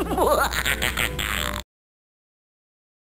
Ha ha ha ha!